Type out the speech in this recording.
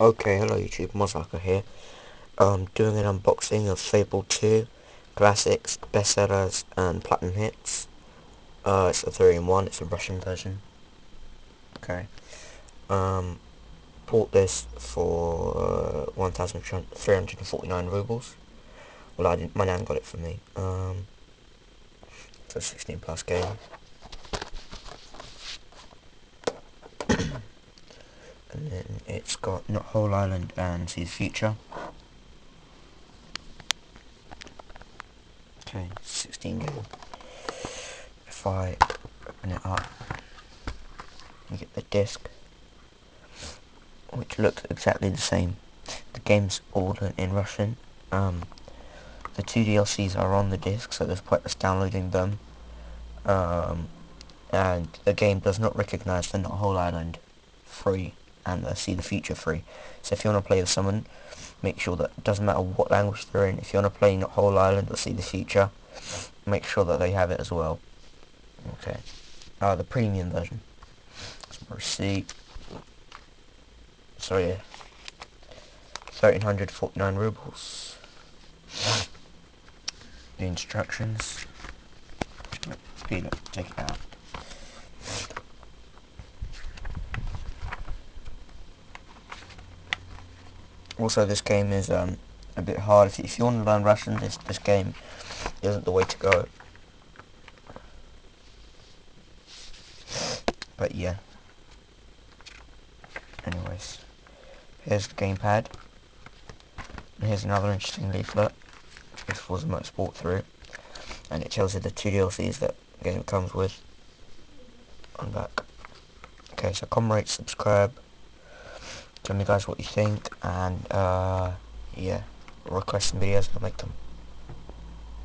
Okay, hello YouTube, MuzzaHukka here. Um, doing an unboxing of Fable 2, Classics, Bestsellers, and Platinum Hits. Uh, it's a 3-in-1, it's a Russian version. Okay. Um, bought this for uh, 1,349 rubles. Well, I didn't, my nan got it for me. Um, it's a 16 plus game. Then it's got Knothole Island and See the Future. Okay, 16 game. If I open it up, you get the disc, which looks exactly the same. The game's all in Russian. Um, the two DLCs are on the disc, so there's pointless downloading them. Um, and the game does not recognize the Knothole Island free and uh, see the future free. So if you want to play with someone, make sure that it doesn't matter what language they're in. If you want to play Knothole Island or see the future, make sure that they have it as well. Okay. Uh, the premium version. So yeah. 1349 rubles. The instructions. Speed up, take it out. Also, this game is um, a bit hard. If you, if you want to learn Russian, this this game isn't the way to go. But yeah. Anyways, here's the gamepad. And here's another interesting leaflet. This Forza Motorsport 3. And it tells you the two DLCs that the game comes with. I'm back. Okay, so rate, subscribe. Tell me guys what you think and uh, yeah, request some videos and I'll make them.